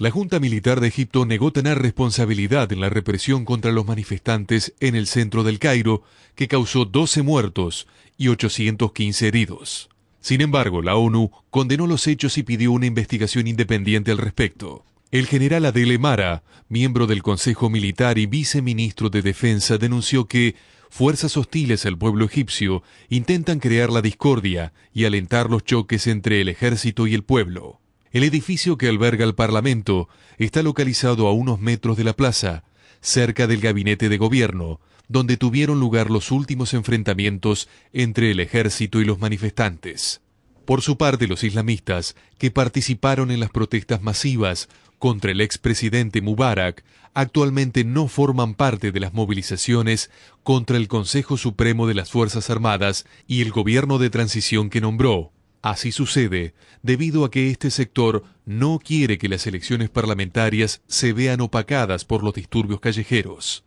La Junta Militar de Egipto negó tener responsabilidad en la represión contra los manifestantes en el centro del Cairo, que causó 12 muertos y 815 heridos. Sin embargo, la ONU condenó los hechos y pidió una investigación independiente al respecto. El general Adele Mara, miembro del Consejo Militar y viceministro de Defensa, denunció que fuerzas hostiles al pueblo egipcio intentan crear la discordia y alentar los choques entre el ejército y el pueblo. El edificio que alberga el Parlamento está localizado a unos metros de la plaza, cerca del gabinete de gobierno, donde tuvieron lugar los últimos enfrentamientos entre el ejército y los manifestantes. Por su parte, los islamistas, que participaron en las protestas masivas contra el expresidente Mubarak, actualmente no forman parte de las movilizaciones contra el Consejo Supremo de las Fuerzas Armadas y el gobierno de transición que nombró. Así sucede debido a que este sector no quiere que las elecciones parlamentarias se vean opacadas por los disturbios callejeros.